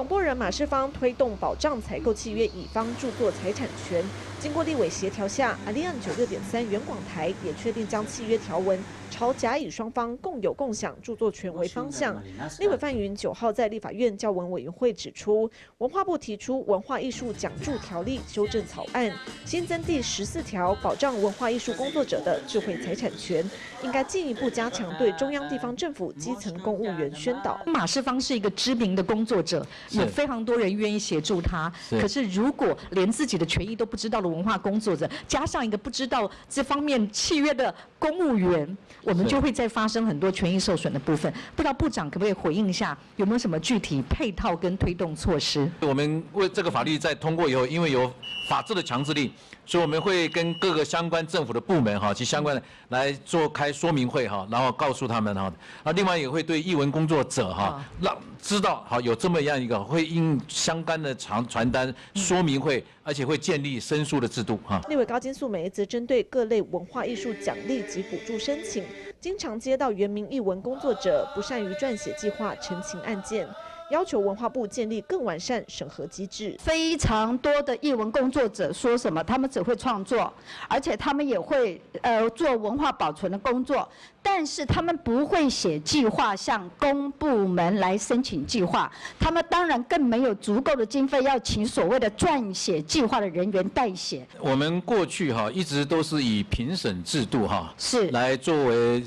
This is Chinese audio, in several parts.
广播人马世芳推动保障采购契约乙方著作财产权，经过立委协调下，阿利安九六点三原广台也确定将契约条文朝甲乙双方共有共享著作权为方向。立委范云九号在立法院教文委员会指出，文化部提出文化艺术奖助条例修正草案，新增第十四条，保障文化艺术工作者的智慧财产权，应该进一步加强对中央地方政府基层公务员宣导。马世芳是一个知名的工作者。有非常多人愿意协助他，可是如果连自己的权益都不知道的文化工作者，加上一个不知道这方面契约的公务员，我们就会再发生很多权益受损的部分。不知道部长可不可以回应一下，有没有什么具体配套跟推动措施？我们为这个法律在通过以后，因为有法治的强制力，所以我们会跟各个相关政府的部门哈及相关的来做开说明会哈，然后告诉他们哈。啊，另外也会对译文工作者哈让知道好有这么样一个。会印相关的传传单说明会，而且会建立申诉的制度哈。立委高金素梅则针对各类文化艺术奖励及补助申请，经常接到原名译文工作者不善于撰写计划陈情案件。要求文化部建立更完善审核机制。非常多的译文工作者说什么，他们只会创作，而且他们也会呃做文化保存的工作，但是他们不会写计划，向公部门来申请计划。他们当然更没有足够的经费要请所谓的撰写计划的人员代写。我们过去哈一直都是以评审制度哈是来作为。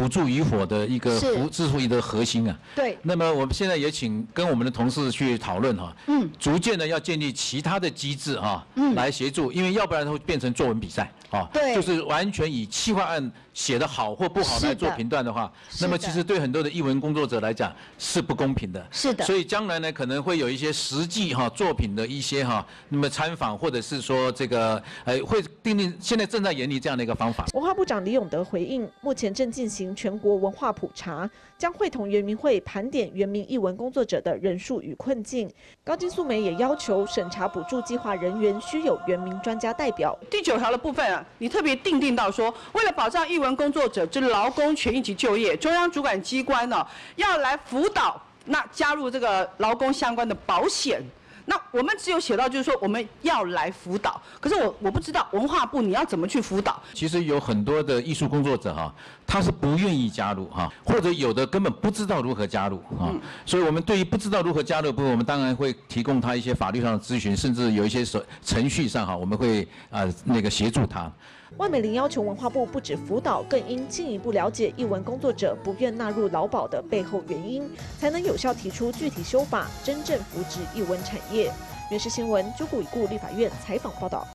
补助渔火的一个服支付的核心啊，对。那么我们现在也请跟我们的同事去讨论哈，嗯，逐渐的要建立其他的机制哈，嗯，来协助，因为要不然会变成作文比赛。啊，对，就是完全以企划案写的好或不好来做评断的话，那么其实对很多的译文工作者来讲是不公平的。是的。所以将来呢，可能会有一些实际哈作品的一些哈，那么参访或者是说这个呃会定定，现在正在研拟这样的一个方法。文化部长李永德回应，目前正进行全国文化普查，将会同原民会盘点原民译文工作者的人数与困境。高金素梅也要求审查补助计划人员需有原民专家代表。第九条的部分啊。你特别定定到说，为了保障译文工作者之劳工权益及就业，中央主管机关呢要来辅导，那加入这个劳工相关的保险。那我们只有写到，就是说我们要来辅导，可是我我不知道文化部你要怎么去辅导。其实有很多的艺术工作者哈，他是不愿意加入哈，或者有的根本不知道如何加入啊。所以我们对于不知道如何加入部分，我们当然会提供他一些法律上的咨询，甚至有一些手程序上哈，我们会啊那个协助他。万美玲要求文化部不止辅导，更应进一步了解译文工作者不愿纳入劳保的背后原因，才能有效提出具体修法，真正扶植译文产业。原视新闻朱古已故立法院采访报道。